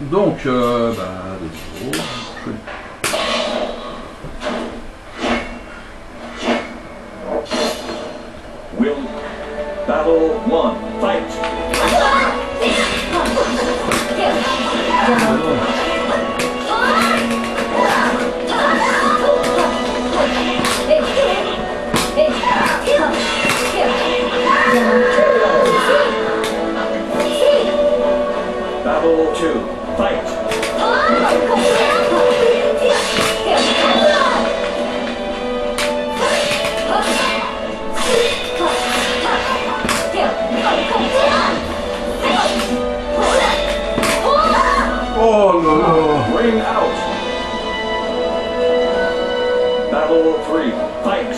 Donc, euh, bah, de zéro, je- Will battle one. Fight. Battle two. Fight. Oh Ring out. Battle three. Fight.